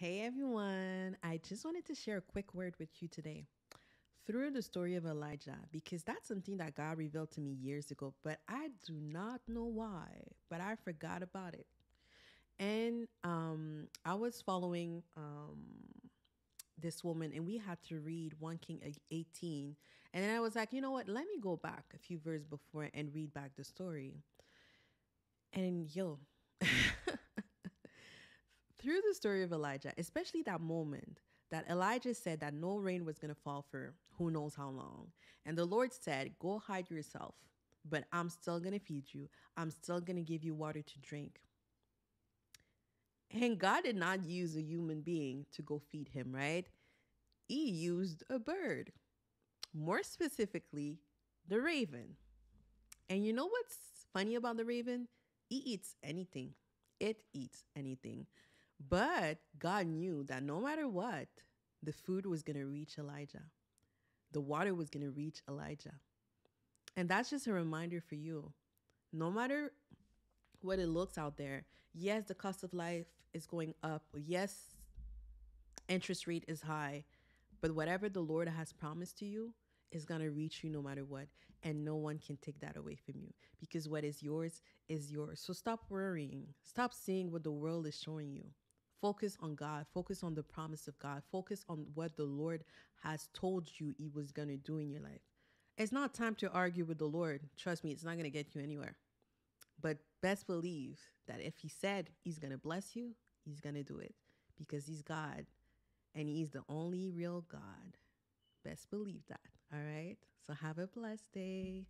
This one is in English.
Hey everyone, I just wanted to share a quick word with you today through the story of Elijah because that's something that God revealed to me years ago, but I do not know why, but I forgot about it. And um, I was following um, this woman, and we had to read 1 King 18. And then I was like, you know what? Let me go back a few verses before and read back the story. And yo, through the story of Elijah, especially that moment that Elijah said that no rain was going to fall for who knows how long. And the Lord said, Go hide yourself, but I'm still going to feed you. I'm still going to give you water to drink. And God did not use a human being to go feed him, right? He used a bird, more specifically, the raven. And you know what's funny about the raven? He eats anything, it eats anything. But God knew that no matter what, the food was going to reach Elijah, the water was going to reach Elijah. And that's just a reminder for you. No matter what it looks out there, yes, the cost of life is going up. Yes, interest rate is high. But whatever the Lord has promised to you is going to reach you no matter what. And no one can take that away from you because what is yours is yours. So stop worrying. Stop seeing what the world is showing you. Focus on God. Focus on the promise of God. Focus on what the Lord has told you He was going to do in your life. It's not time to argue with the Lord. Trust me, it's not going to get you anywhere. But best believe that if He said He's going to bless you, He's going to do it because He's God and He's the only real God. Best believe that. All right. So have a blessed day.